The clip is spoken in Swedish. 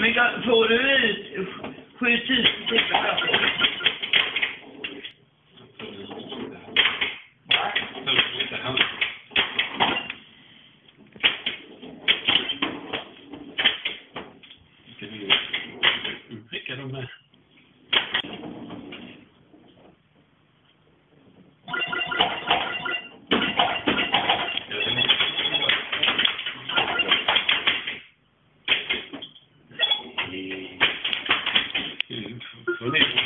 Men får du ut 7000 kronor? Vilka de är. solito.